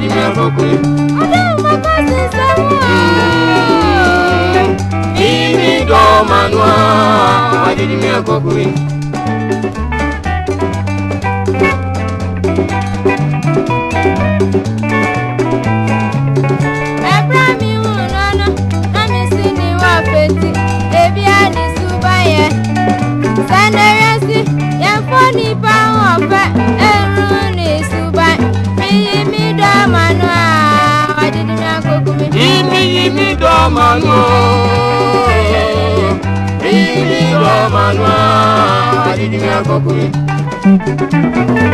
ni mi àbókù. Ọlọ́run bàbá ti sọ́wọ́. Ìmí dọ̀ mànúà, ìwádìí ni mi àkókò yìí. Ebi a ni suba yẹ, sanere si, yẹ fọ ni. manua Ringi do manua Adidi ngakokuri Thank you.